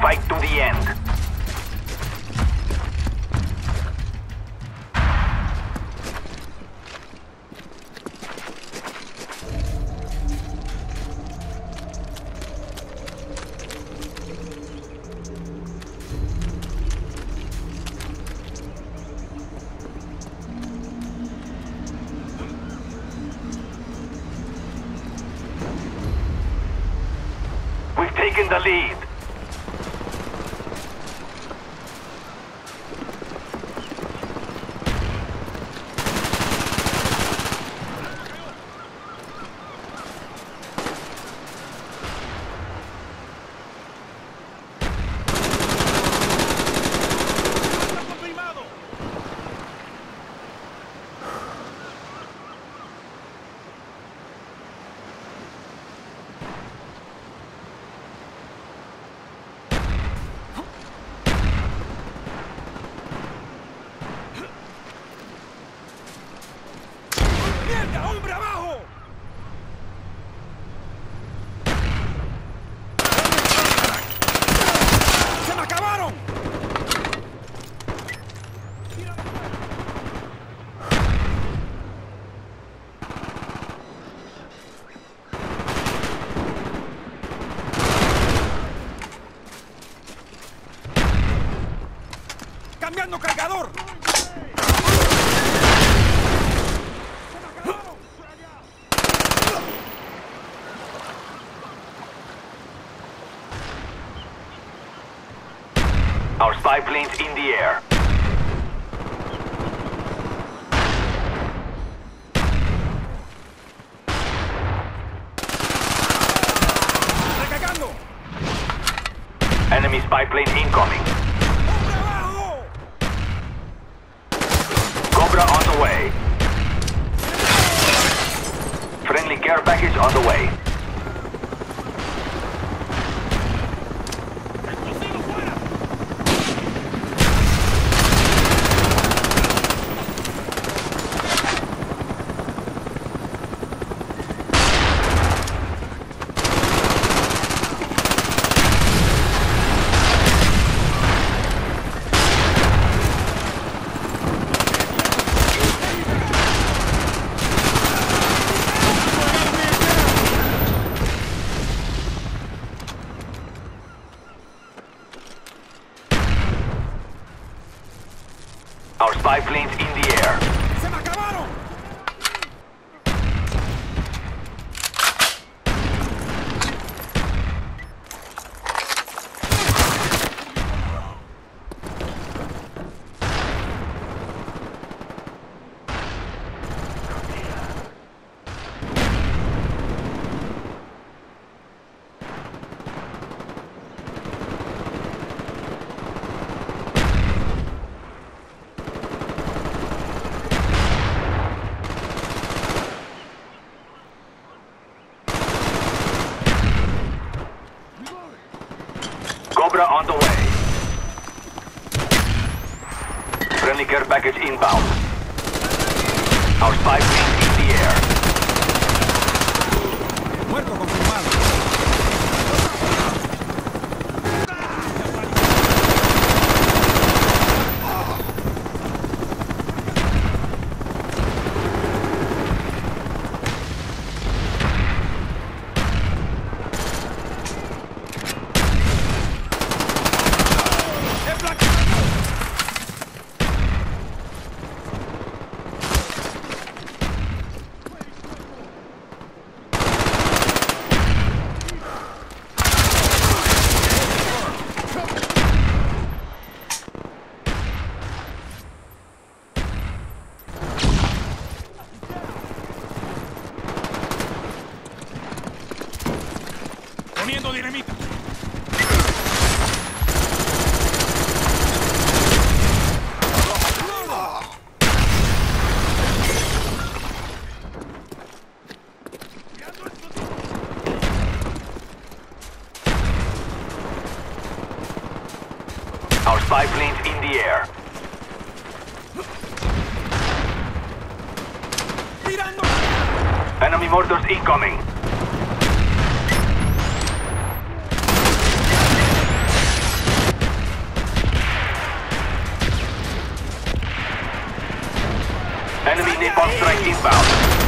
Fight to the end. Taken the lead. ¡Cambiando cargador! Our spy plane's in the air. Cobra on the way. Friendly care package inbound. Our spy plane in the air. Muerto confirmado. Poniendo dinamita. Our spy plane's in the air. Enemy mortars incoming. Enemy airstrike inbound.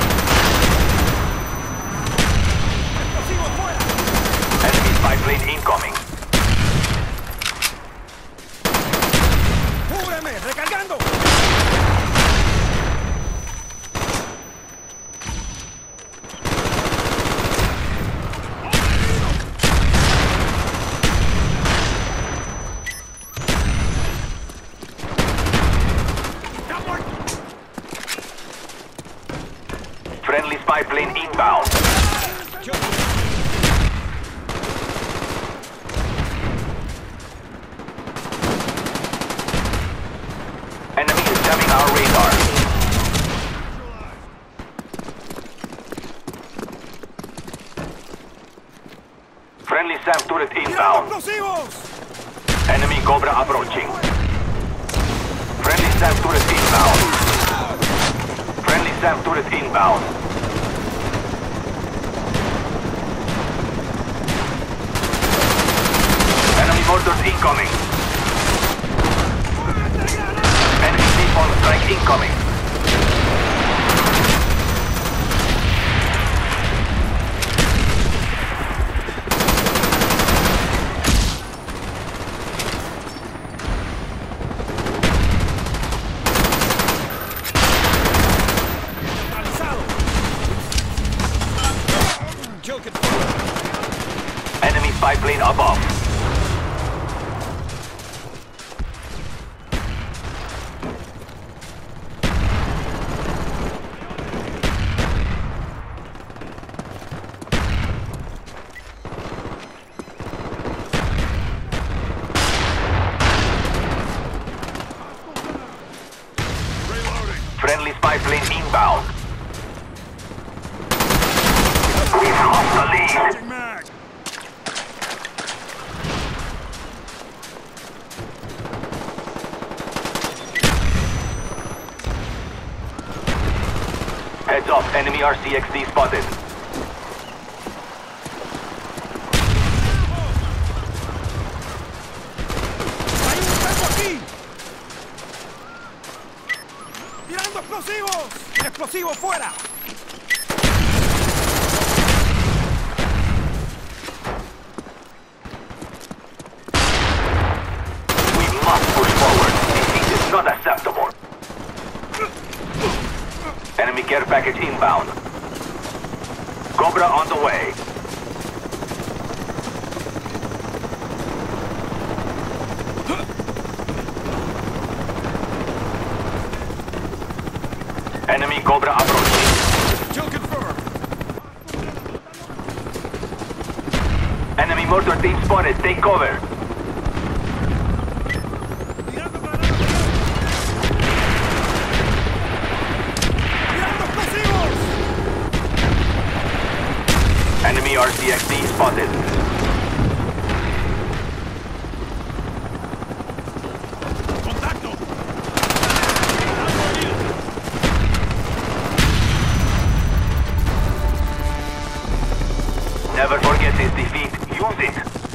Inbound. Enemy is jamming our radar. Friendly SAM turret ¡Tirando inbound. Enemy Cobra approaching. Friendly SAM turret inbound. Friendly SAM turret inbound. Enemy mortars incoming. Enemy default strike incoming. ¡Analizado! Kill confirmed. Enemy spy plane above. Friendly spy plane inbound. Heads enemy RCXD spotted. ¡Hay un cuerpo aquí! ¡Tirando explosivos! ¡Explosivo fuera! Care package inbound. Cobra on the way. Enemy Cobra approaching. Kill confirmed. Enemy mortar team spotted. Take cover. Enemy RCXD spotted. Contacto. Never forget this defeat. Use it.